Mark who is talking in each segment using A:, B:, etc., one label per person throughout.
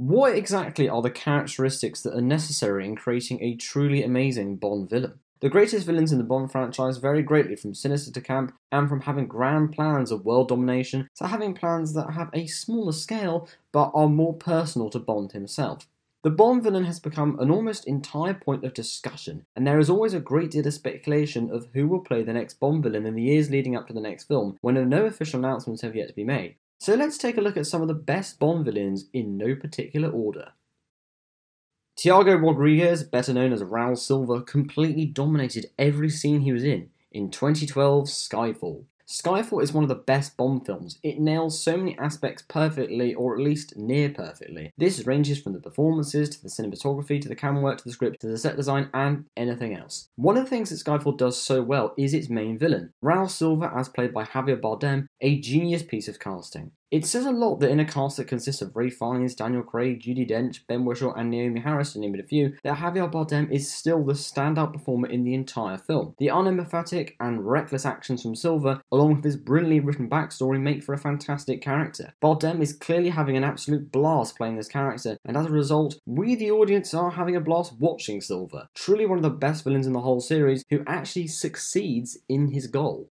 A: What exactly are the characteristics that are necessary in creating a truly amazing Bond villain? The greatest villains in the Bond franchise vary greatly from sinister to camp and from having grand plans of world domination to having plans that have a smaller scale but are more personal to Bond himself. The Bond villain has become an almost entire point of discussion, and there is always a great deal of speculation of who will play the next Bond villain in the years leading up to the next film, when no official announcements have yet to be made. So let's take a look at some of the best Bond villains in no particular order. Tiago Rodriguez, better known as Raul Silva, completely dominated every scene he was in in 2012 Skyfall. Skyfall is one of the best Bond films. It nails so many aspects perfectly, or at least near perfectly. This ranges from the performances, to the cinematography, to the camera work, to the script, to the set design, and anything else. One of the things that Skyfall does so well is its main villain. Raul Silva, as played by Javier Bardem, a genius piece of casting. It says a lot that in a cast that consists of Ralph Fiennes, Daniel Craig, Judi Dench, Ben Whishaw, and Naomie Harris, to name it a few, that Javier Bardem is still the standout performer in the entire film. The unemphatic and reckless actions from Silva, along with his brilliantly written backstory, make for a fantastic character. Bardem is clearly having an absolute blast playing this character, and as a result, we the audience are having a blast watching Silva. Truly one of the best villains in the whole series, who actually succeeds in his goal.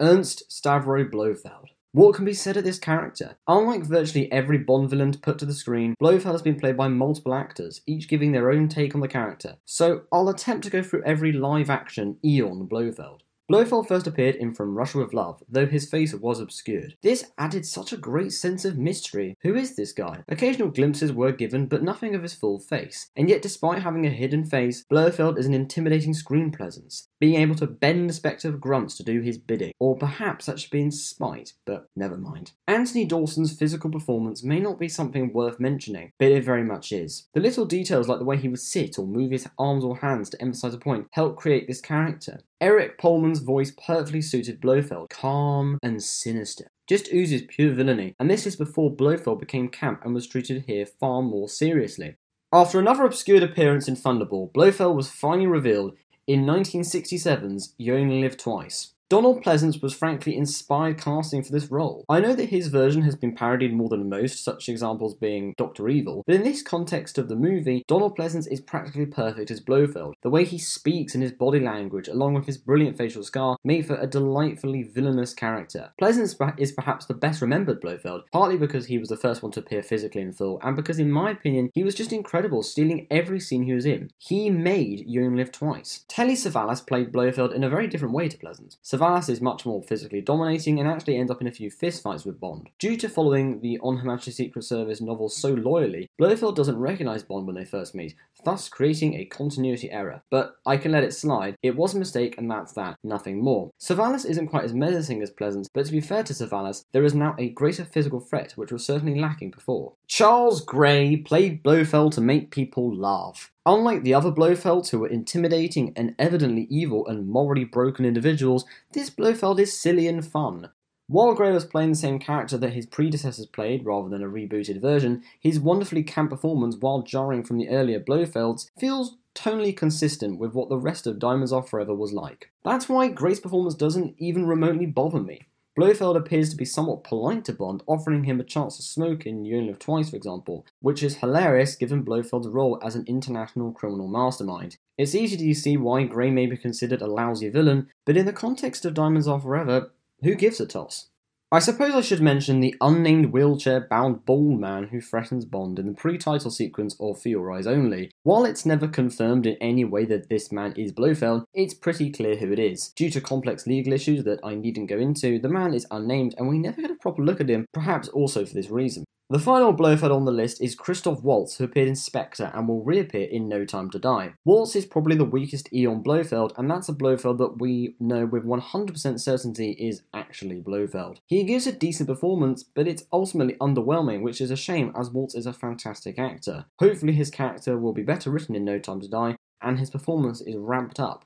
A: Ernst Stavro Blofeld. What can be said of this character? Unlike virtually every Bond villain put to the screen, Blofeld has been played by multiple actors, each giving their own take on the character. So I'll attempt to go through every live action Eon Blofeld. Blofeld first appeared in From Russia with Love, though his face was obscured. This added such a great sense of mystery. Who is this guy? Occasional glimpses were given, but nothing of his full face. And yet, despite having a hidden face, Blofeld is an intimidating screen presence, being able to bend the spectre of grunts to do his bidding. Or perhaps that should be in spite, but never mind. Anthony Dawson's physical performance may not be something worth mentioning, but it very much is. The little details like the way he would sit or move his arms or hands to emphasize a point help create this character. Eric Pohlmann's voice perfectly suited Blofeld, calm and sinister. Just oozes pure villainy, and this is before Blofeld became camp and was treated here far more seriously. After another obscured appearance in Thunderball, Blofeld was finally revealed in 1967's You Only Live Twice. Donald Pleasence was frankly inspired casting for this role. I know that his version has been parodied more than most, such examples being Dr. Evil, but in this context of the movie, Donald Pleasence is practically perfect as Blofeld. The way he speaks and his body language, along with his brilliant facial scar, make for a delightfully villainous character. Pleasence is perhaps the best remembered Blofeld, partly because he was the first one to appear physically in full, and because, in my opinion, he was just incredible, stealing every scene he was in. He made You Live Twice. Telly Savalas played Blofeld in a very different way to Pleasence. Savalas is much more physically dominating and actually ends up in a few fistfights with Bond. Due to following the On Her Majesty's Secret Service novel so loyally, Blofeld doesn't recognise Bond when they first meet, thus creating a continuity error. But I can let it slide, it was a mistake and that's that, nothing more. Savalas isn't quite as menacing as Pleasence, but to be fair to Savalas, there is now a greater physical threat which was certainly lacking before. Charles Gray played Blofeld to make people laugh. Unlike the other Blofelds who were intimidating and evidently evil and morally broken individuals, this Blofeld is silly and fun. While Gray was playing the same character that his predecessors played rather than a rebooted version, his wonderfully camp performance, while jarring from the earlier Blofelds, feels tonally consistent with what the rest of Diamonds Are Forever was like. That's why Gray's performance doesn't even remotely bother me. Blofeld appears to be somewhat polite to Bond, offering him a chance to smoke in You Only Live Twice, for example, which is hilarious given Blofeld's role as an international criminal mastermind. It's easy to see why Gray may be considered a lousy villain, but in the context of Diamonds Are Forever, who gives a toss? I suppose I should mention the unnamed wheelchair bound bald man who threatens Bond in the pre title sequence of For Your Eyes Only. While it's never confirmed in any way that this man is Blofeld, it's pretty clear who it is. Due to complex legal issues that I needn't go into, the man is unnamed and we never get a proper look at him, perhaps also for this reason. The final Blofeld on the list is Christoph Waltz, who appeared in Spectre and will reappear in No Time to Die. Waltz is probably the weakest Eon Blofeld, and that's a Blofeld that we know with 100% certainty is actually Blofeld. He gives a decent performance, but it's ultimately underwhelming, which is a shame as Waltz is a fantastic actor. Hopefully, his character will be better written in No Time to Die, and his performance is ramped up.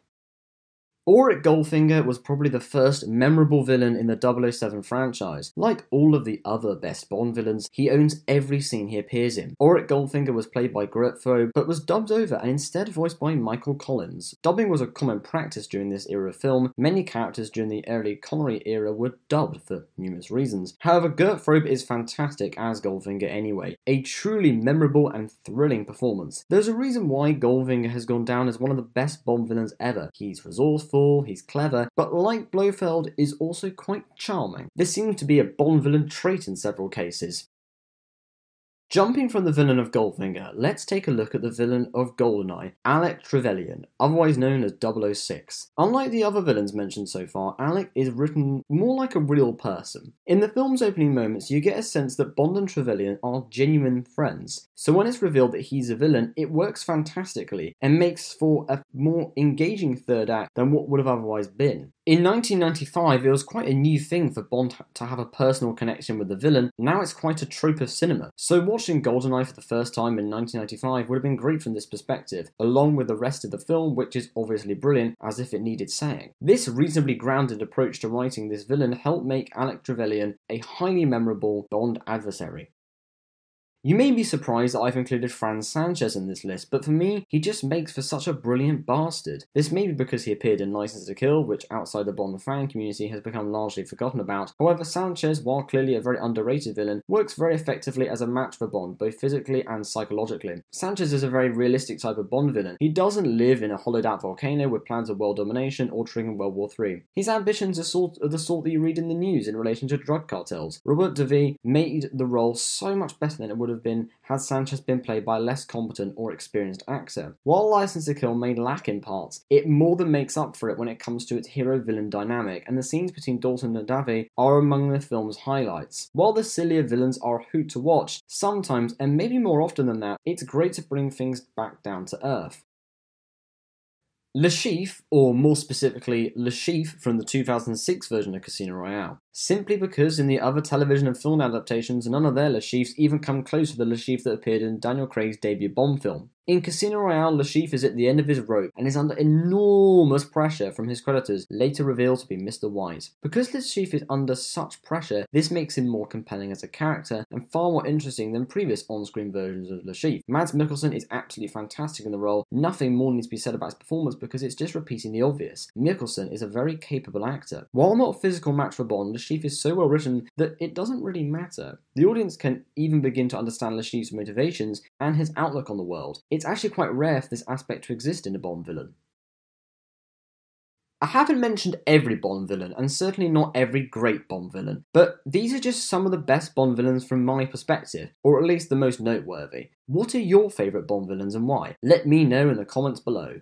A: Auric Goldfinger was probably the first memorable villain in the 007 franchise. Like all of the other best Bond villains, he owns every scene he appears in. Auric Goldfinger was played by Frobe, but was dubbed over and instead voiced by Michael Collins. Dubbing was a common practice during this era of film. Many characters during the early Connery era were dubbed for numerous reasons. However, Gert Frobe is fantastic as Goldfinger anyway. A truly memorable and thrilling performance. There's a reason why Goldfinger has gone down as one of the best Bond villains ever. He's resourceful, he's clever, but like Blofeld, is also quite charming. This seems to be a Bond villain trait in several cases. Jumping from the villain of Goldfinger, let's take a look at the villain of GoldenEye, Alec Trevelyan, otherwise known as 006. Unlike the other villains mentioned so far, Alec is written more like a real person. In the film's opening moments, you get a sense that Bond and Trevelyan are genuine friends, so when it's revealed that he's a villain, it works fantastically and makes for a more engaging third act than what would have otherwise been. In 1995, it was quite a new thing for Bond to have a personal connection with the villain. Now it's quite a trope of cinema. So watching GoldenEye for the first time in 1995 would have been great from this perspective, along with the rest of the film, which is obviously brilliant, as if it needed saying. This reasonably grounded approach to writing this villain helped make Alec Trevelyan a highly memorable Bond adversary. You may be surprised that I've included Franz Sanchez in this list, but for me, he just makes for such a brilliant bastard. This may be because he appeared in Licence to Kill, which outside the Bond fan community has become largely forgotten about. However, Sanchez, while clearly a very underrated villain, works very effectively as a match for Bond, both physically and psychologically. Sanchez is a very realistic type of Bond villain. He doesn't live in a hollowed out volcano with plans of world domination or triggering World War III. His ambitions are sort of the sort that you read in the news in relation to drug cartels. Robert Davi made the role so much better than it would would have been had Sanchez been played by a less competent or experienced actor. While Licence to Kill may lack in parts, it more than makes up for it when it comes to its hero villain dynamic, and the scenes between Dalton and Davi are among the film's highlights. While the sillier villains are a hoot to watch, sometimes, and maybe more often than that, it's great to bring things back down to earth. Chiffre, or more specifically, Chiffre from the 2006 version of Casino Royale, simply because in the other television and film adaptations, none of their Le Chiffres even come close to the Chiffre that appeared in Daniel Craig's debut Bond film. In Casino Royale, Le Chiffre is at the end of his rope and is under enormous pressure from his creditors, later revealed to be Mr. Wise. Because Chiffre is under such pressure, this makes him more compelling as a character and far more interesting than previous on-screen versions of Chiffre. Mads Mikkelsen is absolutely fantastic in the role. Nothing more needs to be said about his performance because it's just repeating the obvious. Mikkelsen is a very capable actor. While not a physical match for Bond, Chiffre is so well written that it doesn't really matter. The audience can even begin to understand Le Chiffre's motivations and his outlook on the world. It's actually quite rare for this aspect to exist in a Bond villain. I haven't mentioned every Bond villain, and certainly not every great Bond villain, but these are just some of the best Bond villains from my perspective, or at least the most noteworthy. What are your favourite Bond villains and why? Let me know in the comments below.